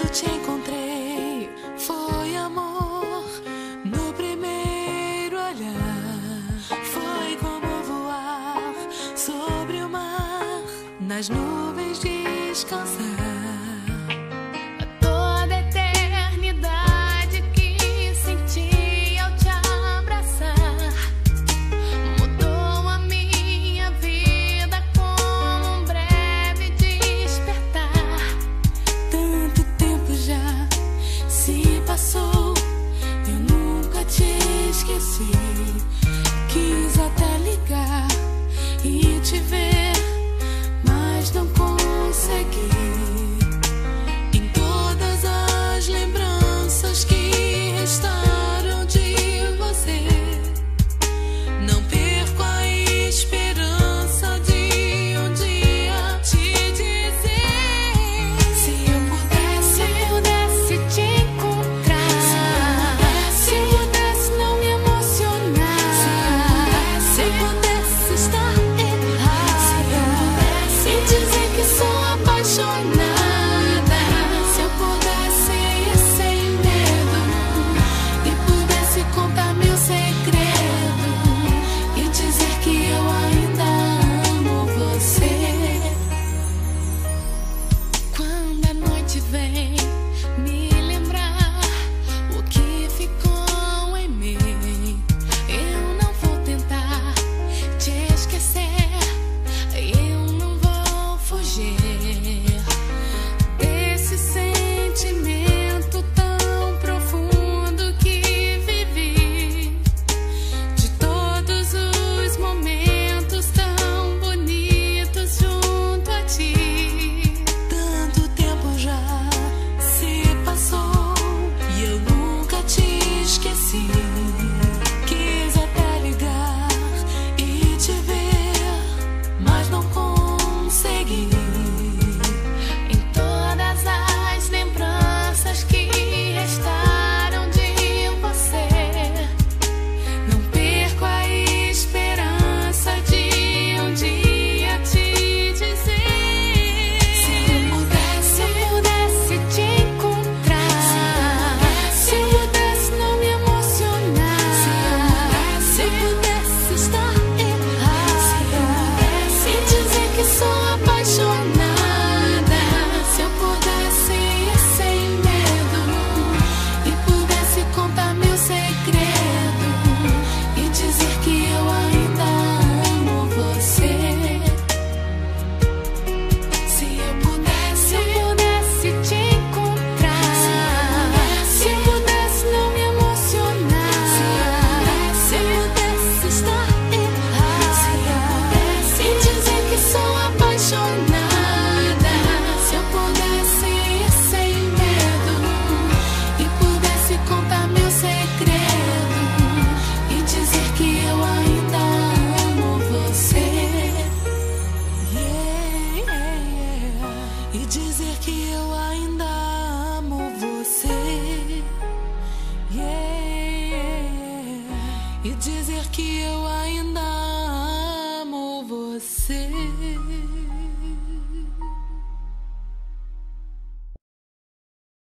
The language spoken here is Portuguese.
Quando te encontrei, foi amor no primeiro olhar. Foi como voar sobre o mar, nas nuvens descansar. e dizer que eu ainda amo você.